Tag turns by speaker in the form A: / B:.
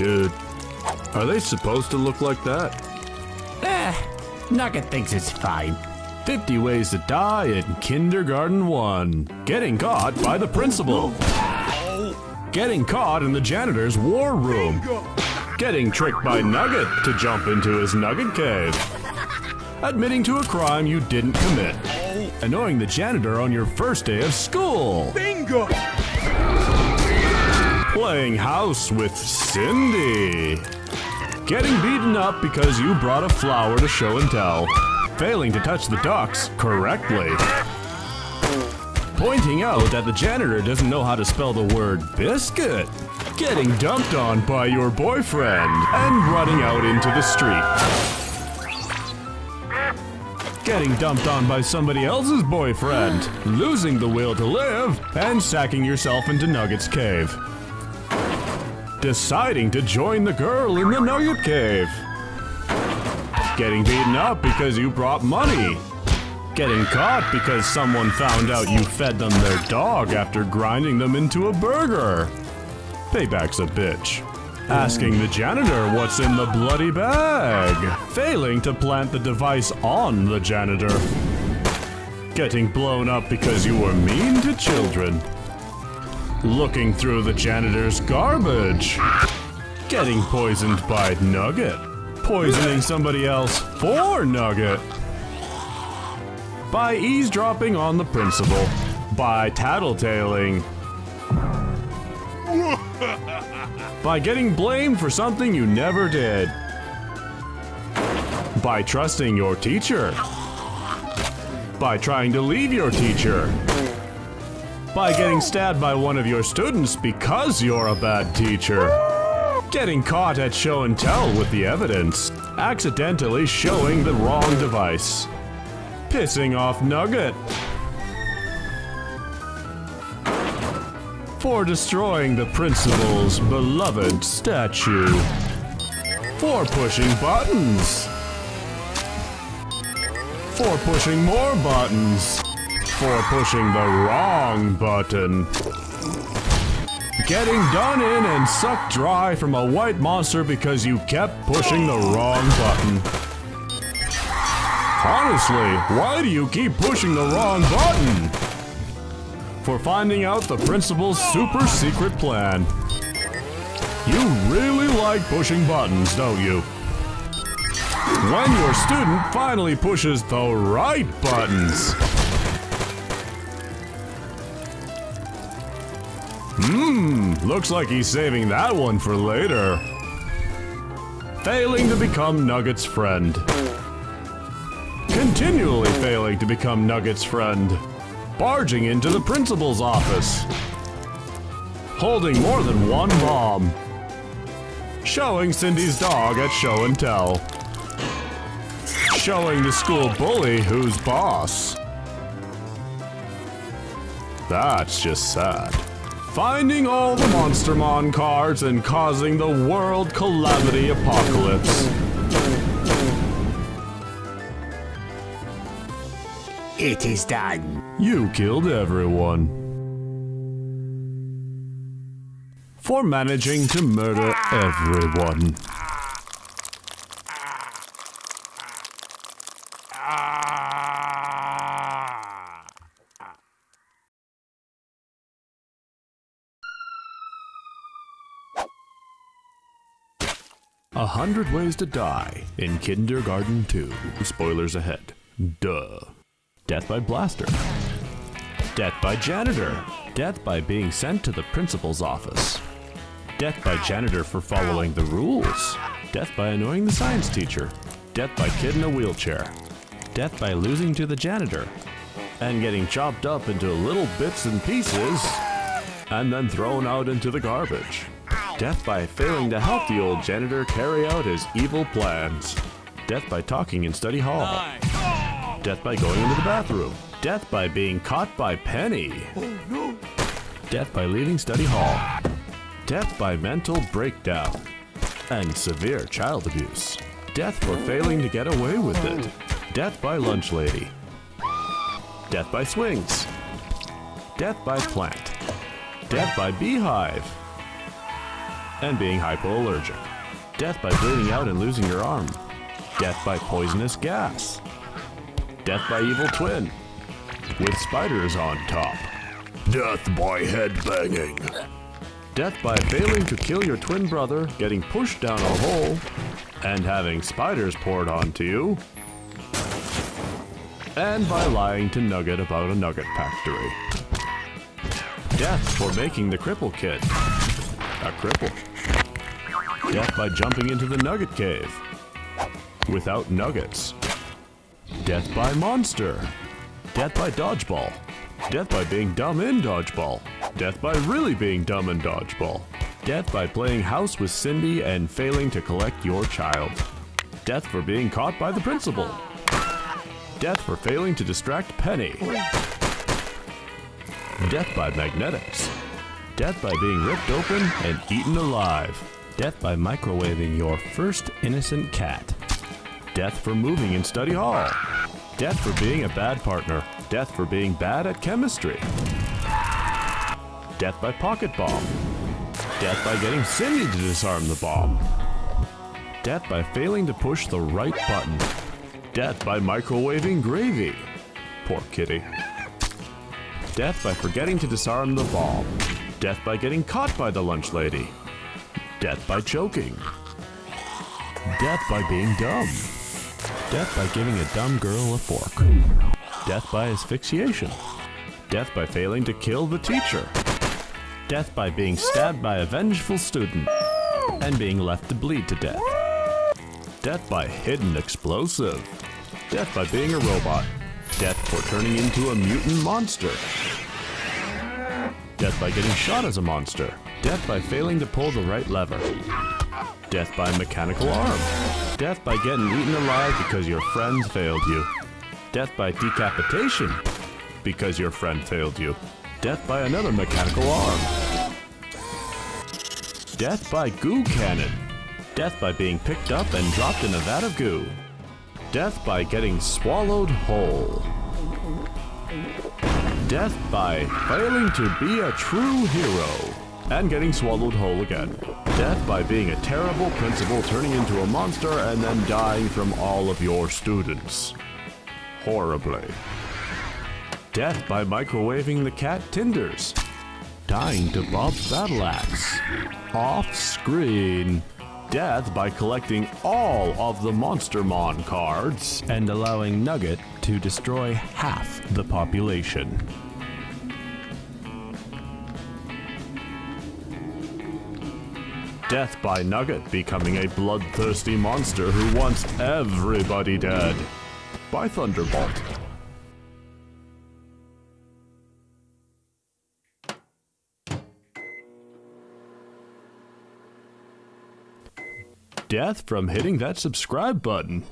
A: Dude, are they supposed to look like that?
B: Eh, Nugget thinks it's fine.
A: 50 Ways to Die in Kindergarten 1. Getting caught by the principal. Getting caught in the janitor's war room. Getting tricked by Nugget to jump into his Nugget cave. Admitting to a crime you didn't commit. Annoying the janitor on your first day of school.
C: Bingo!
A: Playing house with Cindy. Getting beaten up because you brought a flower to show and tell. Failing to touch the ducks correctly. Pointing out that the janitor doesn't know how to spell the word biscuit. Getting dumped on by your boyfriend and running out into the street. Getting dumped on by somebody else's boyfriend, losing the will to live, and sacking yourself into Nugget's cave deciding to join the girl in the Nugget Cave. Getting beaten up because you brought money. Getting caught because someone found out you fed them their dog after grinding them into a burger. Payback's a bitch. Asking the janitor what's in the bloody bag. Failing to plant the device on the janitor. Getting blown up because you were mean to children looking through the janitor's garbage, getting poisoned by Nugget, poisoning somebody else for Nugget, by eavesdropping on the principal, by tattletaling, by getting blamed for something you never did, by trusting your teacher, by trying to leave your teacher, by getting stabbed by one of your students because you're a bad teacher. Getting caught at show and tell with the evidence. Accidentally showing the wrong device. Pissing off Nugget. For destroying the principal's beloved statue. For pushing buttons. For pushing more buttons for pushing the wrong button. Getting done in and sucked dry from a white monster because you kept pushing the wrong button. Honestly, why do you keep pushing the wrong button? For finding out the principal's super secret plan. You really like pushing buttons, don't you? When your student finally pushes the right buttons. Hmm, looks like he's saving that one for later. Failing to become Nugget's friend. Continually failing to become Nugget's friend. Barging into the principal's office. Holding more than one bomb. Showing Cindy's dog at show and tell. Showing the school bully who's boss. That's just sad finding all the Monstermon cards and causing the world calamity apocalypse.
B: It is done.
A: You killed everyone. For managing to murder everyone. Ah. A Hundred Ways to Die in Kindergarten 2. Spoilers ahead. Duh. Death by Blaster. Death by Janitor. Death by being sent to the principal's office. Death by Janitor for following the rules. Death by annoying the science teacher. Death by kid in a wheelchair. Death by losing to the janitor. And getting chopped up into little bits and pieces. And then thrown out into the garbage. Death by failing to help the old janitor carry out his evil plans. Death by talking in study hall. Death by going into the bathroom. Death by being caught by Penny. Death by leaving study hall. Death by mental breakdown. And severe child abuse. Death for failing to get away with it. Death by lunch lady. Death by swings. Death by plant. Death by beehive. And being hypoallergic. Death by bleeding out and losing your arm. Death by poisonous gas. Death by evil twin. With spiders on top. Death by headbanging. Death by failing to kill your twin brother, getting pushed down a hole, and having spiders poured onto you. And by lying to Nugget about a nugget factory. Death for making the cripple kid. A cripple. Death by jumping into the nugget cave. Without nuggets. Death by monster. Death by dodgeball. Death by being dumb in dodgeball. Death by really being dumb in dodgeball. Death by playing house with Cindy and failing to collect your child. Death for being caught by the principal. Death for failing to distract Penny. Death by magnetics. Death by being ripped open and eaten alive. Death by microwaving your first innocent cat. Death for moving in study hall. Death for being a bad partner. Death for being bad at chemistry. Death by pocket bomb. Death by getting Cindy to disarm the bomb. Death by failing to push the right button. Death by microwaving gravy. Poor kitty. Death by forgetting to disarm the bomb. Death by getting caught by the lunch lady. Death by choking. Death by being dumb. Death by giving a dumb girl a fork. Death by asphyxiation. Death by failing to kill the teacher. Death by being stabbed by a vengeful student and being left to bleed to death. Death by hidden explosive. Death by being a robot. Death for turning into a mutant monster. Death by getting shot as a monster. Death by failing to pull the right lever. Death by mechanical arm. Death by getting eaten alive because your friends failed you. Death by decapitation because your friend failed you. Death by another mechanical arm. Death by goo cannon. Death by being picked up and dropped in a vat of goo. Death by getting swallowed whole. Death by failing to be a true hero and getting swallowed whole again. Death by being a terrible principal turning into a monster and then dying from all of your students. Horribly. Death by microwaving the cat Tinders. Dying to Bob's battle axe. Off screen. Death by collecting all of the Monstermon cards and allowing Nugget to destroy half the population. Death by Nugget becoming a bloodthirsty monster who wants everybody dead. By Thunderbolt. Death from hitting that subscribe button.